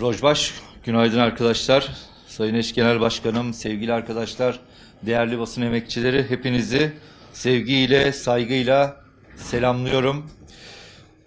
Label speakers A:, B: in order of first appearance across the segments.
A: Rojbaş, günaydın arkadaşlar. Sayın Eş Genel Başkanım, sevgili arkadaşlar, değerli basın emekçileri hepinizi sevgiyle, saygıyla selamlıyorum.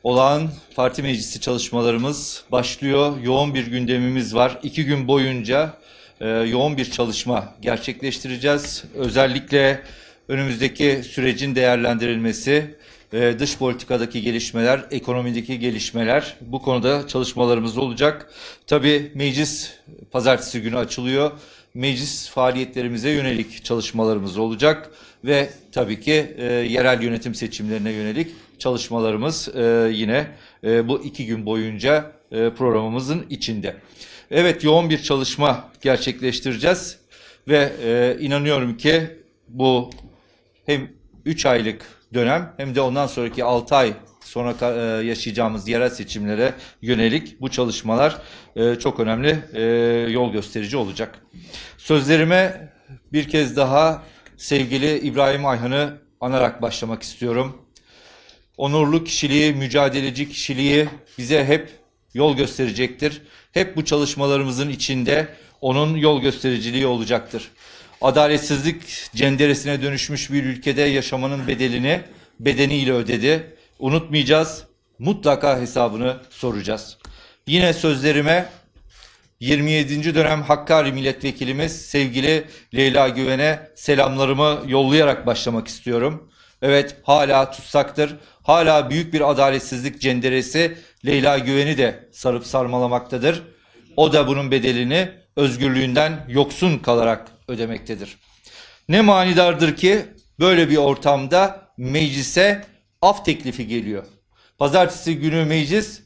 A: Olağan parti meclisi çalışmalarımız başlıyor. Yoğun bir gündemimiz var. İki gün boyunca e, yoğun bir çalışma gerçekleştireceğiz. Özellikle önümüzdeki sürecin değerlendirilmesi, e, dış politikadaki gelişmeler, ekonomideki gelişmeler bu konuda çalışmalarımız olacak. Tabii meclis pazartesi günü açılıyor. Meclis faaliyetlerimize yönelik çalışmalarımız olacak ve tabii ki e, yerel yönetim seçimlerine yönelik çalışmalarımız e, yine e, bu iki gün boyunca e, programımızın içinde. Evet yoğun bir çalışma gerçekleştireceğiz ve e, inanıyorum ki bu hem 3 aylık dönem hem de ondan sonraki 6 ay sonra e, yaşayacağımız yerel seçimlere yönelik bu çalışmalar e, çok önemli e, yol gösterici olacak. Sözlerime bir kez daha sevgili İbrahim Ayhan'ı anarak başlamak istiyorum. Onurlu kişiliği, mücadeleci kişiliği bize hep yol gösterecektir. Hep bu çalışmalarımızın içinde onun yol göstericiliği olacaktır. Adaletsizlik cenderesine dönüşmüş bir ülkede yaşamanın bedelini bedeniyle ödedi. Unutmayacağız. Mutlaka hesabını soracağız. Yine sözlerime 27. dönem Hakkari milletvekilimiz sevgili Leyla Güven'e selamlarımı yollayarak başlamak istiyorum. Evet hala tutsaktır. Hala büyük bir adaletsizlik cenderesi Leyla Güven'i de sarıp sarmalamaktadır. O da bunun bedelini özgürlüğünden yoksun kalarak ödemektedir. Ne manidardır ki böyle bir ortamda meclise af teklifi geliyor. Pazartesi günü meclis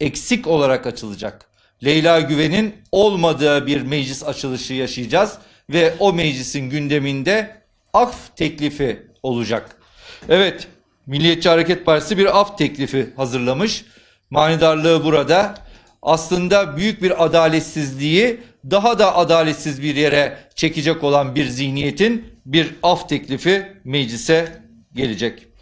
A: eksik olarak açılacak. Leyla Güven'in olmadığı bir meclis açılışı yaşayacağız ve o meclisin gündeminde af teklifi olacak. Evet, Milliyetçi Hareket Partisi bir af teklifi hazırlamış. Manidarlığı burada. Aslında büyük bir adaletsizliği daha da adaletsiz bir yere çekecek olan bir zihniyetin bir af teklifi meclise gelecek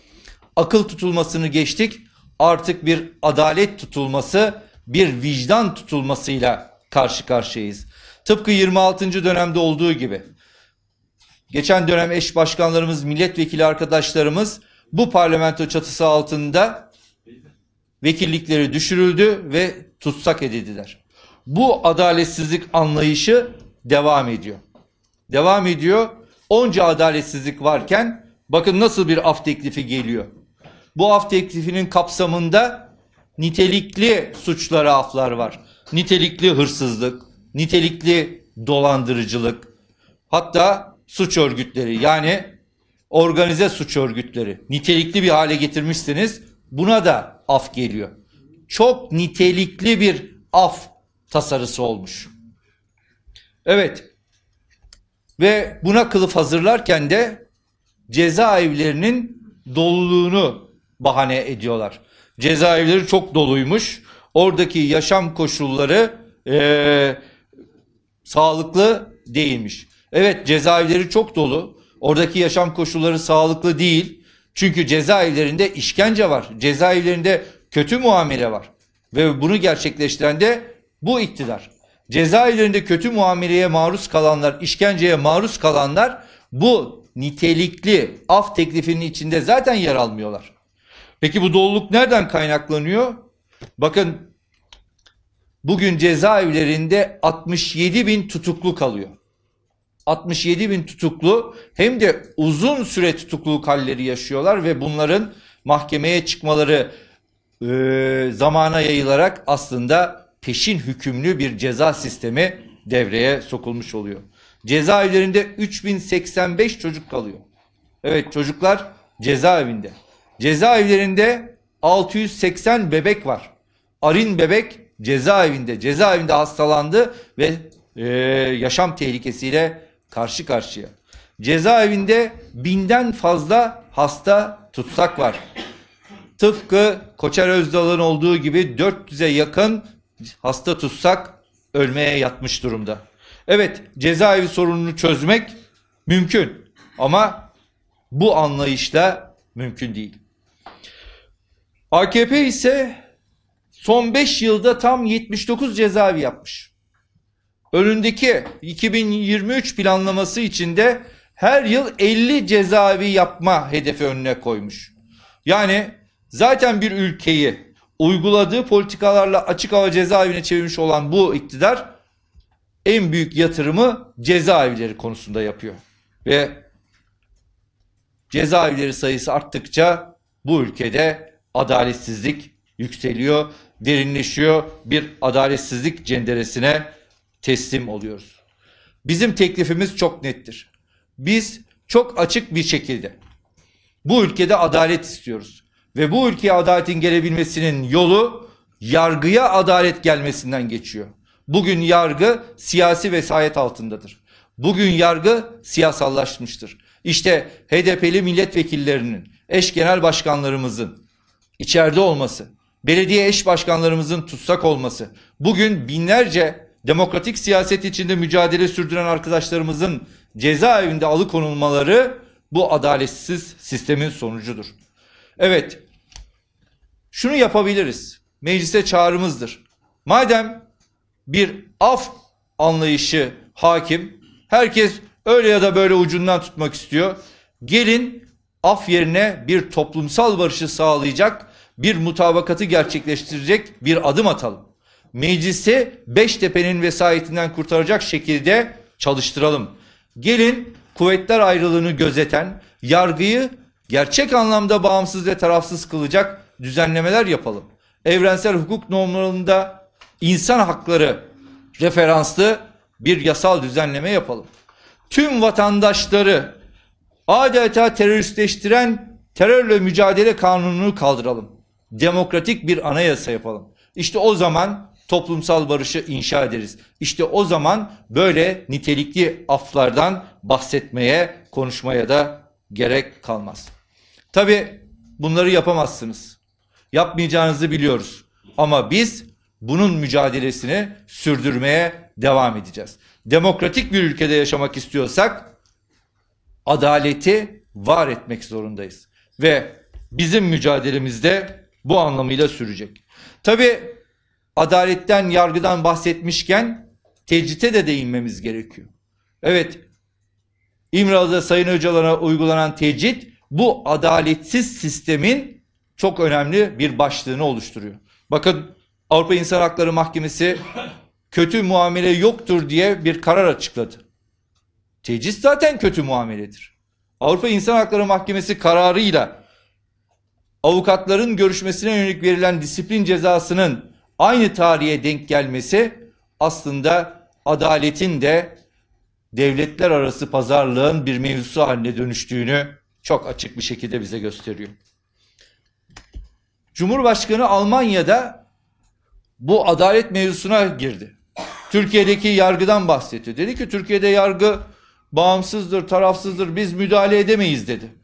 A: akıl tutulmasını geçtik. Artık bir adalet tutulması, bir vicdan tutulmasıyla karşı karşıyayız. Tıpkı 26. dönemde olduğu gibi. Geçen dönem eş başkanlarımız, milletvekili arkadaşlarımız bu parlamento çatısı altında vekillikleri düşürüldü ve tutsak edildiler. Bu adaletsizlik anlayışı devam ediyor. Devam ediyor. Onca adaletsizlik varken bakın nasıl bir af teklifi geliyor. Bu af teklifinin kapsamında nitelikli suçlara aflar var. Nitelikli hırsızlık, nitelikli dolandırıcılık, hatta suç örgütleri yani organize suç örgütleri nitelikli bir hale getirmişsiniz. Buna da af geliyor. Çok nitelikli bir af tasarısı olmuş. Evet. Ve buna kılıf hazırlarken de cezaevlerinin doluluğunu bahane ediyorlar. Cezaevleri çok doluymuş. Oradaki yaşam koşulları eee, sağlıklı değilmiş. Evet cezaevleri çok dolu. Oradaki yaşam koşulları sağlıklı değil. Çünkü cezaevlerinde işkence var. Cezaevlerinde kötü muamele var. Ve bunu gerçekleştiren de bu iktidar. Cezaevlerinde kötü muameleye maruz kalanlar, işkenceye maruz kalanlar bu nitelikli af teklifinin içinde zaten yer almıyorlar. Peki bu doluluk nereden kaynaklanıyor? Bakın bugün cezaevlerinde 67 bin tutuklu kalıyor. 67 bin tutuklu hem de uzun süre tutukluluk halleri yaşıyorlar ve bunların mahkemeye çıkmaları e, zamana yayılarak aslında peşin hükümlü bir ceza sistemi devreye sokulmuş oluyor. Cezaevlerinde 3085 çocuk kalıyor. Evet çocuklar cezaevinde. Cezaevlerinde 680 bebek var. Arin bebek cezaevinde. Cezaevinde hastalandı ve e, yaşam tehlikesiyle karşı karşıya. Cezaevinde binden fazla hasta tutsak var. Tıpkı Koçer Özdal'ın olduğu gibi 400'e yakın hasta tutsak ölmeye yatmış durumda. Evet cezaevi sorununu çözmek mümkün ama bu anlayışla mümkün değil. AKP ise son 5 yılda tam 79 cezaevi yapmış. Önündeki 2023 planlaması içinde her yıl 50 cezaevi yapma hedefi önüne koymuş. Yani zaten bir ülkeyi uyguladığı politikalarla açık hava cezaevine çevirmiş olan bu iktidar en büyük yatırımı cezaevleri konusunda yapıyor. Ve cezaevleri sayısı arttıkça bu ülkede adaletsizlik yükseliyor, derinleşiyor. Bir adaletsizlik cenderesine teslim oluyoruz. Bizim teklifimiz çok nettir. Biz çok açık bir şekilde bu ülkede adalet istiyoruz. Ve bu ülkeye adaletin gelebilmesinin yolu yargıya adalet gelmesinden geçiyor. Bugün yargı siyasi vesayet altındadır. Bugün yargı siyasallaşmıştır. İşte HDP'li milletvekillerinin, eş genel başkanlarımızın içeride olması, belediye eş başkanlarımızın tutsak olması, bugün binlerce demokratik siyaset içinde mücadele sürdüren arkadaşlarımızın cezaevinde alıkonulmaları bu adaletsiz sistemin sonucudur. Evet, şunu yapabiliriz. Meclise çağrımızdır. Madem bir af anlayışı hakim, herkes öyle ya da böyle ucundan tutmak istiyor. Gelin af yerine bir toplumsal barışı sağlayacak, bir mutabakatı gerçekleştirecek bir adım atalım. Meclisi Beştepe'nin vesayetinden kurtaracak şekilde çalıştıralım. Gelin kuvvetler ayrılığını gözeten, yargıyı gerçek anlamda bağımsız ve tarafsız kılacak düzenlemeler yapalım. Evrensel hukuk normlarında insan hakları referanslı bir yasal düzenleme yapalım. Tüm vatandaşları adeta teröristleştiren terörle mücadele kanununu kaldıralım. Demokratik bir anayasa yapalım. İşte o zaman toplumsal barışı inşa ederiz. İşte o zaman böyle nitelikli aflardan bahsetmeye, konuşmaya da gerek kalmaz. Tabi bunları yapamazsınız. Yapmayacağınızı biliyoruz. Ama biz bunun mücadelesini sürdürmeye devam edeceğiz. Demokratik bir ülkede yaşamak istiyorsak adaleti var etmek zorundayız. Ve bizim mücadelemizde bu anlamıyla sürecek. Tabi adaletten, yargıdan bahsetmişken tecrite de değinmemiz gerekiyor. Evet, İmralı'da Sayın Öcalan'a uygulanan tecrit bu adaletsiz sistemin çok önemli bir başlığını oluşturuyor. Bakın Avrupa İnsan Hakları Mahkemesi kötü muamele yoktur diye bir karar açıkladı. Tecrit zaten kötü muameledir. Avrupa İnsan Hakları Mahkemesi kararıyla avukatların görüşmesine yönelik verilen disiplin cezasının aynı tarihe denk gelmesi aslında adaletin de devletler arası pazarlığın bir mevzusu haline dönüştüğünü çok açık bir şekilde bize gösteriyor. Cumhurbaşkanı Almanya'da bu adalet mevzusuna girdi. Türkiye'deki yargıdan bahsetti. Dedi ki Türkiye'de yargı bağımsızdır, tarafsızdır, biz müdahale edemeyiz dedi.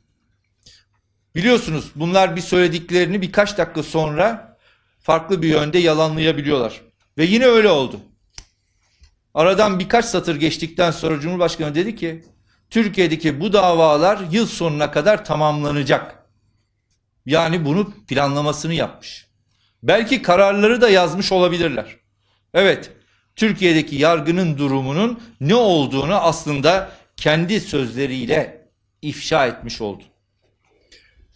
A: Biliyorsunuz bunlar bir söylediklerini birkaç dakika sonra farklı bir yönde yalanlayabiliyorlar. Ve yine öyle oldu. Aradan birkaç satır geçtikten sonra Cumhurbaşkanı dedi ki Türkiye'deki bu davalar yıl sonuna kadar tamamlanacak. Yani bunu planlamasını yapmış. Belki kararları da yazmış olabilirler. Evet, Türkiye'deki yargının durumunun ne olduğunu aslında kendi sözleriyle ifşa etmiş oldu.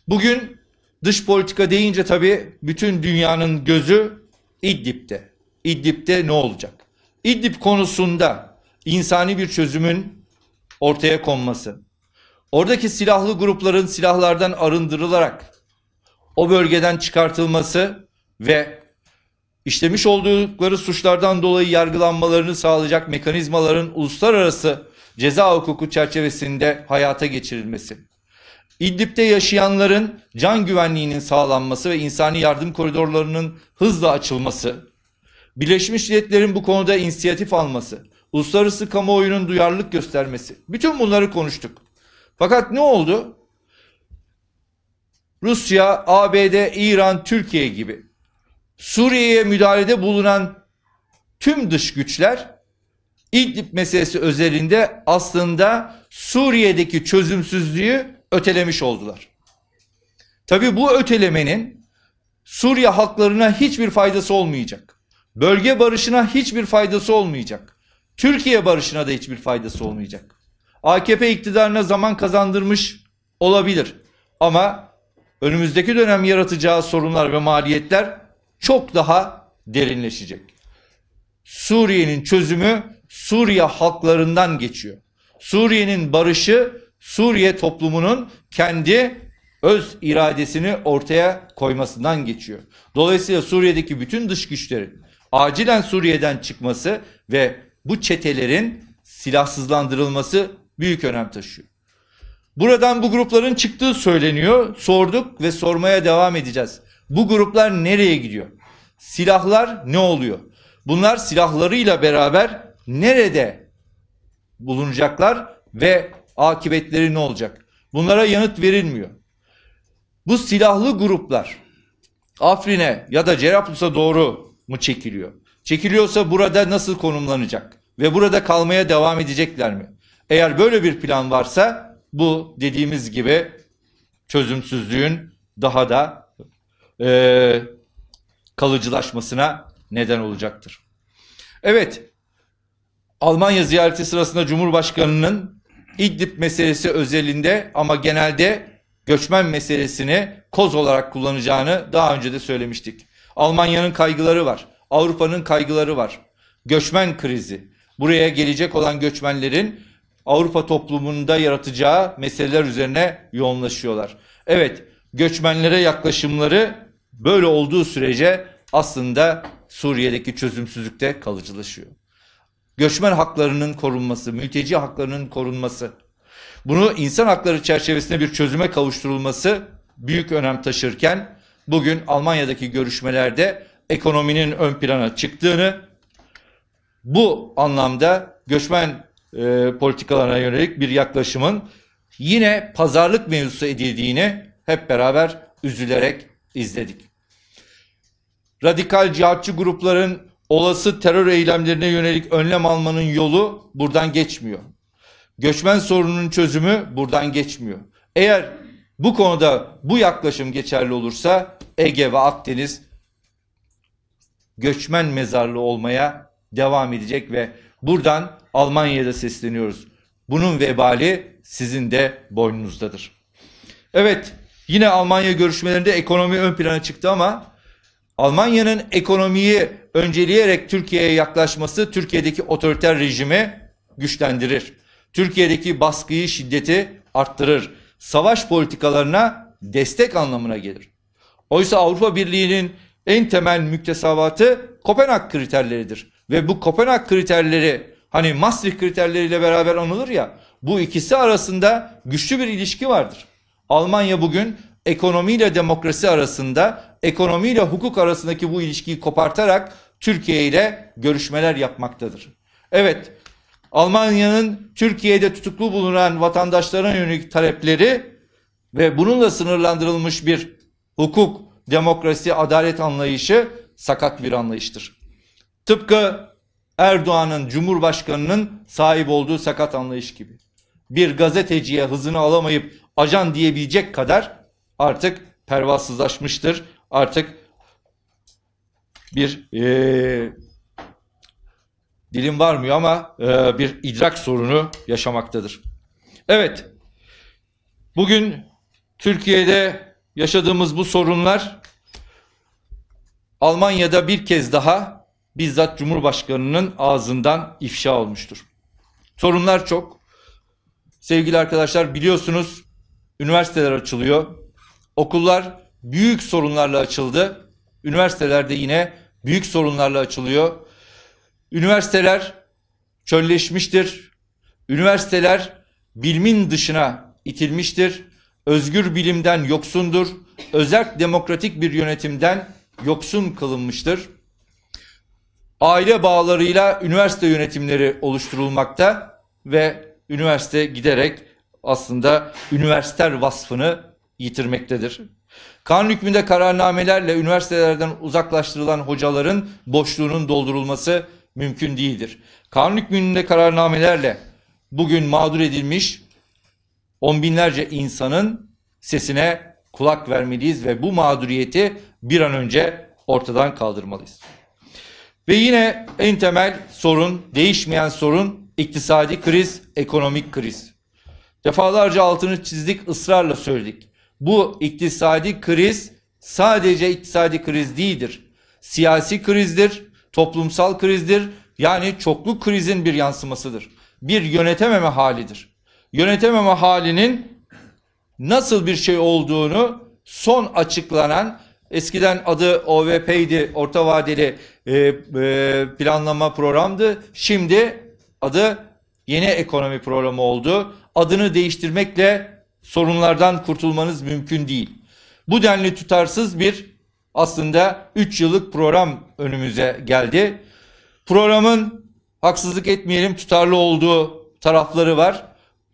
A: Bugün dış politika deyince tabii bütün dünyanın gözü İdlib'de. İdlib'de ne olacak? İdlib konusunda insani bir çözümün ortaya konması, oradaki silahlı grupların silahlardan arındırılarak o bölgeden çıkartılması ve işlemiş oldukları suçlardan dolayı yargılanmalarını sağlayacak mekanizmaların uluslararası ceza hukuku çerçevesinde hayata geçirilmesi. İdlib'de yaşayanların can güvenliğinin sağlanması ve insani yardım koridorlarının hızla açılması, Birleşmiş Milletler'in bu konuda inisiyatif alması, uluslararası kamuoyunun duyarlılık göstermesi. Bütün bunları konuştuk. Fakat ne oldu? Rusya, ABD, İran, Türkiye gibi Suriye'ye müdahalede bulunan tüm dış güçler İdlib meselesi özelinde aslında Suriye'deki çözümsüzlüğü ötelemiş oldular. Tabi bu ötelemenin Suriye halklarına hiçbir faydası olmayacak. Bölge barışına hiçbir faydası olmayacak. Türkiye barışına da hiçbir faydası olmayacak. AKP iktidarına zaman kazandırmış olabilir. Ama önümüzdeki dönem yaratacağı sorunlar ve maliyetler çok daha derinleşecek. Suriye'nin çözümü Suriye halklarından geçiyor. Suriye'nin barışı Suriye toplumunun kendi öz iradesini ortaya koymasından geçiyor. Dolayısıyla Suriye'deki bütün dış güçlerin acilen Suriye'den çıkması ve bu çetelerin silahsızlandırılması büyük önem taşıyor. Buradan bu grupların çıktığı söyleniyor. Sorduk ve sormaya devam edeceğiz. Bu gruplar nereye gidiyor? Silahlar ne oluyor? Bunlar silahlarıyla beraber nerede bulunacaklar ve akıbetleri ne olacak? Bunlara yanıt verilmiyor. Bu silahlı gruplar Afrin'e ya da Cerablus'a doğru mu çekiliyor? Çekiliyorsa burada nasıl konumlanacak? Ve burada kalmaya devam edecekler mi? Eğer böyle bir plan varsa bu dediğimiz gibi çözümsüzlüğün daha da e, kalıcılaşmasına neden olacaktır. Evet, Almanya ziyareti sırasında Cumhurbaşkanı'nın İdlib meselesi özelinde ama genelde göçmen meselesini koz olarak kullanacağını daha önce de söylemiştik. Almanya'nın kaygıları var, Avrupa'nın kaygıları var. Göçmen krizi, buraya gelecek olan göçmenlerin Avrupa toplumunda yaratacağı meseleler üzerine yoğunlaşıyorlar. Evet, göçmenlere yaklaşımları böyle olduğu sürece aslında Suriye'deki çözümsüzlükte kalıcılaşıyor. Göçmen haklarının korunması, mülteci haklarının korunması, bunu insan hakları çerçevesinde bir çözüme kavuşturulması büyük önem taşırken bugün Almanya'daki görüşmelerde ekonominin ön plana çıktığını, bu anlamda göçmen e, politikalarına yönelik bir yaklaşımın yine pazarlık mevzusu edildiğini hep beraber üzülerek izledik. Radikal cihatçı grupların olası terör eylemlerine yönelik önlem almanın yolu buradan geçmiyor. Göçmen sorununun çözümü buradan geçmiyor. Eğer bu konuda bu yaklaşım geçerli olursa Ege ve Akdeniz göçmen mezarlığı olmaya devam edecek ve buradan Almanya'da sesleniyoruz. Bunun vebali sizin de boynunuzdadır. Evet yine Almanya görüşmelerinde ekonomi ön plana çıktı ama Almanya'nın ekonomiyi önceleyerek Türkiye'ye yaklaşması Türkiye'deki otoriter rejimi güçlendirir. Türkiye'deki baskıyı, şiddeti arttırır. Savaş politikalarına destek anlamına gelir. Oysa Avrupa Birliği'nin en temel müktesebatı Kopenhag kriterleridir. Ve bu Kopenhag kriterleri hani Maastricht kriterleriyle beraber anılır ya bu ikisi arasında güçlü bir ilişki vardır. Almanya bugün ekonomiyle demokrasi arasında, ekonomiyle hukuk arasındaki bu ilişkiyi kopartarak Türkiye ile görüşmeler yapmaktadır. Evet, Almanya'nın Türkiye'de tutuklu bulunan vatandaşlarına yönelik talepleri ve bununla sınırlandırılmış bir hukuk, demokrasi, adalet anlayışı sakat bir anlayıştır. Tıpkı Erdoğan'ın, Cumhurbaşkanı'nın sahip olduğu sakat anlayış gibi. Bir gazeteciye hızını alamayıp ajan diyebilecek kadar artık pervasızlaşmıştır. Artık bir e, dilim varmıyor ama e, bir idrak sorunu yaşamaktadır. Evet, bugün Türkiye'de yaşadığımız bu sorunlar Almanya'da bir kez daha bizzat Cumhurbaşkanı'nın ağzından ifşa olmuştur. Sorunlar çok. Sevgili arkadaşlar biliyorsunuz üniversiteler açılıyor. Okullar büyük sorunlarla açıldı. Üniversitelerde yine büyük sorunlarla açılıyor. Üniversiteler çölleşmiştir. Üniversiteler bilimin dışına itilmiştir. Özgür bilimden yoksundur. Özel demokratik bir yönetimden yoksun kılınmıştır. Aile bağlarıyla üniversite yönetimleri oluşturulmakta ve üniversite giderek aslında üniversiter vasfını yitirmektedir. Kanun hükmünde kararnamelerle üniversitelerden uzaklaştırılan hocaların boşluğunun doldurulması mümkün değildir. Kanun hükmünde kararnamelerle bugün mağdur edilmiş on binlerce insanın sesine kulak vermeliyiz ve bu mağduriyeti bir an önce ortadan kaldırmalıyız. Ve yine en temel sorun, değişmeyen sorun iktisadi kriz, ekonomik kriz. Defalarca altını çizdik, ısrarla söyledik. Bu iktisadi kriz sadece iktisadi kriz değildir. Siyasi krizdir, toplumsal krizdir. Yani çoklu krizin bir yansımasıdır. Bir yönetememe halidir. Yönetememe halinin nasıl bir şey olduğunu son açıklanan eskiden adı OVP'ydi, orta vadeli e, e, planlama programdı. Şimdi adı yeni ekonomi programı oldu. Adını değiştirmekle sorunlardan kurtulmanız mümkün değil. Bu denli tutarsız bir aslında 3 yıllık program önümüze geldi. Programın haksızlık etmeyelim tutarlı olduğu tarafları var.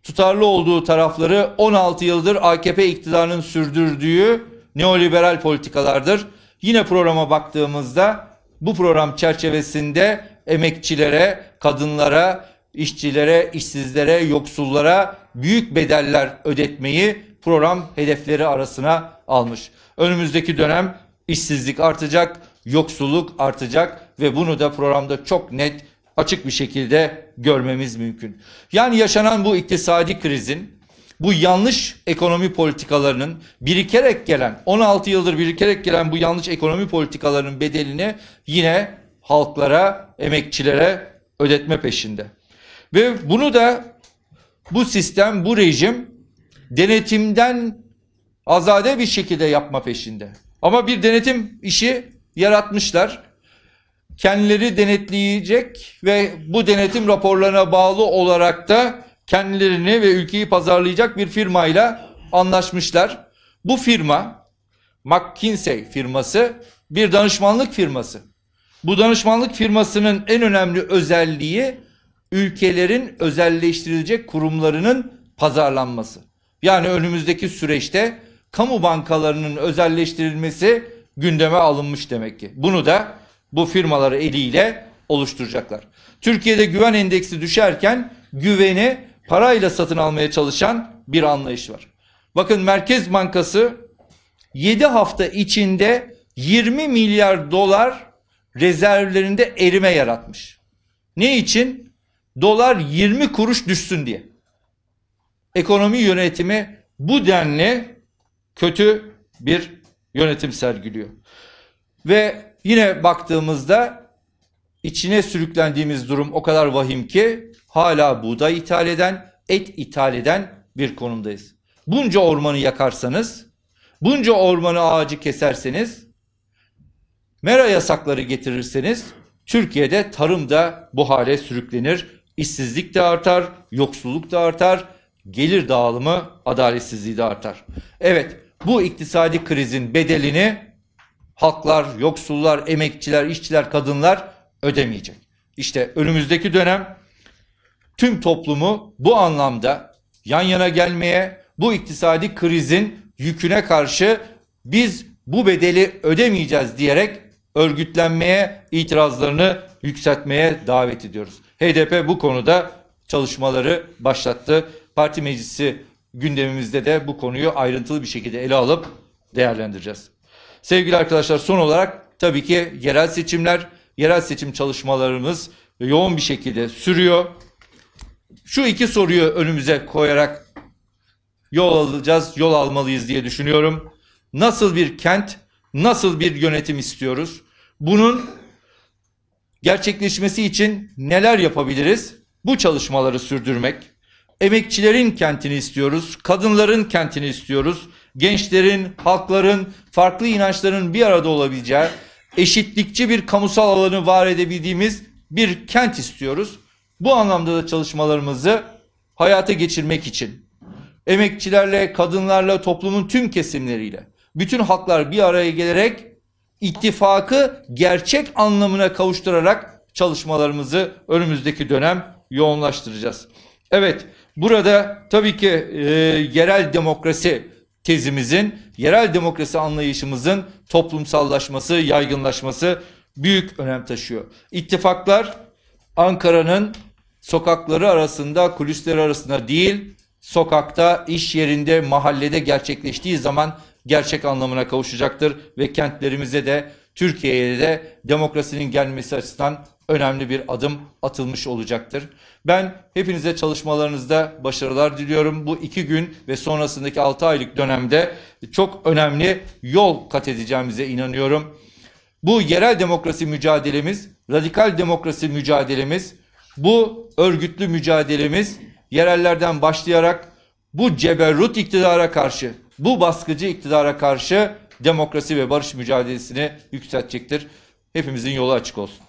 A: Tutarlı olduğu tarafları 16 yıldır AKP iktidarının sürdürdüğü neoliberal politikalardır. Yine programa baktığımızda bu program çerçevesinde emekçilere, kadınlara, işçilere, işsizlere, yoksullara büyük bedeller ödetmeyi program hedefleri arasına almış. Önümüzdeki dönem işsizlik artacak, yoksulluk artacak ve bunu da programda çok net açık bir şekilde görmemiz mümkün. Yani yaşanan bu iktisadi krizin bu yanlış ekonomi politikalarının birikerek gelen 16 yıldır birikerek gelen bu yanlış ekonomi politikalarının bedelini yine halklara, emekçilere ödetme peşinde. Ve bunu da bu sistem, bu rejim denetimden azade bir şekilde yapma peşinde. Ama bir denetim işi yaratmışlar. Kendileri denetleyecek ve bu denetim raporlarına bağlı olarak da kendilerini ve ülkeyi pazarlayacak bir firmayla anlaşmışlar. Bu firma McKinsey firması bir danışmanlık firması. Bu danışmanlık firmasının en önemli özelliği ülkelerin özelleştirilecek kurumlarının pazarlanması. Yani önümüzdeki süreçte kamu bankalarının özelleştirilmesi gündeme alınmış demek ki. Bunu da bu firmaları eliyle oluşturacaklar. Türkiye'de güven endeksi düşerken güveni parayla satın almaya çalışan bir anlayış var. Bakın Merkez Bankası 7 hafta içinde 20 milyar dolar rezervlerinde erime yaratmış. Ne için? Dolar 20 kuruş düşsün diye. Ekonomi yönetimi bu denli kötü bir yönetim sergiliyor. Ve yine baktığımızda içine sürüklendiğimiz durum o kadar vahim ki hala buğday ithal eden, et ithal eden bir konumdayız. Bunca ormanı yakarsanız, bunca ormanı ağacı keserseniz, mera yasakları getirirseniz Türkiye'de tarım da bu hale sürüklenir. İşsizlik de artar, yoksulluk da artar, gelir dağılımı, adaletsizliği de artar. Evet, bu iktisadi krizin bedelini halklar, yoksullar, emekçiler, işçiler, kadınlar ödemeyecek. İşte önümüzdeki dönem tüm toplumu bu anlamda yan yana gelmeye, bu iktisadi krizin yüküne karşı biz bu bedeli ödemeyeceğiz diyerek örgütlenmeye, itirazlarını yükseltmeye davet ediyoruz. HDP bu konuda çalışmaları başlattı. Parti meclisi gündemimizde de bu konuyu ayrıntılı bir şekilde ele alıp değerlendireceğiz. Sevgili arkadaşlar son olarak tabii ki yerel seçimler, yerel seçim çalışmalarımız yoğun bir şekilde sürüyor. Şu iki soruyu önümüze koyarak yol alacağız, yol almalıyız diye düşünüyorum. Nasıl bir kent, nasıl bir yönetim istiyoruz? Bunun gerçekleşmesi için neler yapabiliriz? Bu çalışmaları sürdürmek. Emekçilerin kentini istiyoruz, kadınların kentini istiyoruz, gençlerin, halkların, farklı inançların bir arada olabileceği, eşitlikçi bir kamusal alanı var edebildiğimiz bir kent istiyoruz. Bu anlamda da çalışmalarımızı hayata geçirmek için emekçilerle, kadınlarla, toplumun tüm kesimleriyle, bütün halklar bir araya gelerek ittifakı gerçek anlamına kavuşturarak çalışmalarımızı önümüzdeki dönem yoğunlaştıracağız. Evet, burada tabii ki e, yerel demokrasi tezimizin, yerel demokrasi anlayışımızın toplumsallaşması, yaygınlaşması büyük önem taşıyor. İttifaklar Ankara'nın sokakları arasında, kulisleri arasında değil, sokakta, iş yerinde, mahallede gerçekleştiği zaman gerçek anlamına kavuşacaktır ve kentlerimize de Türkiye'ye de demokrasinin gelmesi açısından önemli bir adım atılmış olacaktır. Ben hepinize çalışmalarınızda başarılar diliyorum. Bu iki gün ve sonrasındaki 6 aylık dönemde çok önemli yol kat edeceğimize inanıyorum. Bu yerel demokrasi mücadelemiz, radikal demokrasi mücadelemiz, bu örgütlü mücadelemiz yerellerden başlayarak bu ceberrut iktidara karşı, bu baskıcı iktidara karşı demokrasi ve barış mücadelesini yükseltecektir. Hepimizin yolu açık olsun.